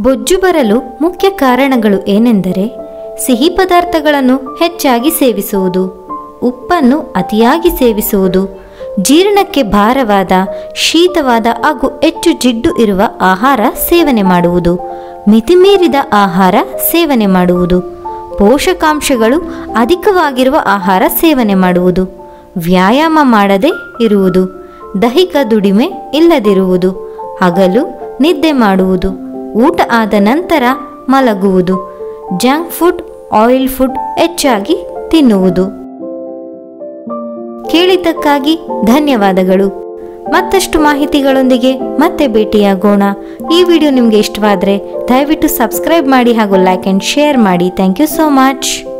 ಬೊಜ್ಜು ಬರಲು ಮುಖ್ಯ ಕಾರಣಗಳು ಏನೆಂದರೆ ಸಿಹಿ ಪದಾರ್ಥಗಳನ್ನು ಹೆಚ್ಚಾಗಿ ಸೇವಿಸುವುದು, ಉಪ್ಪನ್ನು ಅತಿಯಾಗಿ ಸೇವಿಸುವುದು, ಜೀರ್ಣಕ್ಕೆ ಭಾರವಾದ, ಶೀತವಾದ ಹಾಗೂ ಹೆಚ್ಚು ಜಿಡ್ಡು ಇರುವ ಆಹಾರ ಸೇವನೆ ಮಾಡುವುದು, ಮಿತಿಮೀರಿದ ಆಹಾರ ಸೇವನೆ ಮಾಡುವುದು, ಪೋಷಕಾಂಶಗಳು ಅಧಿಕವಾಗಿರುವ ಆಹಾರ ಸೇವನೆ ಮಾಡುವುದು, ವ್ಯಾಯಾಮ ಮಾಡದೆ ಇರುವುದು, ದೈಹಿಕ ದುಡಿಮೆ ಇಲ್ಲದಿರುವುದು, ಹಗಲು, ನಿದ್ದೆ ಮಾಡುವುದು. ಊಟ ಆದ ನಂತರ ಮಲಗುವುದು. ಜಂಕ್ ಫುಡ್, ಆಯಿಲ್ ಫುಡ್ ಹೆಚ್ಚಾಗಿ ತಿನ್ನುವುದು. ಕೇಳಿದ್ದಕ್ಕಾಗಿ ಧನ್ಯವಾದಗಳು. ಮತ್ತಷ್ಟು ಮಾಹಿತಿಗಳೊಂದಿಗೆ ಮತ್ತೆ ಭೇಟಿಯಾಗೋಣ. ಈ ವಿಡಿಯೋ ನಿಮಗೆ ಇಷ್ಟವಾದರೆ ದಯವಿಟ್ಟು ಸಬ್ಸ್ಕ್ರೈಬ್ ಮಾಡಿ ಹಾಗೂ ಲೈಕ್ ಆ್ಯಂಡ್ ಶೇರ್ ಮಾಡಿ. Thank you so much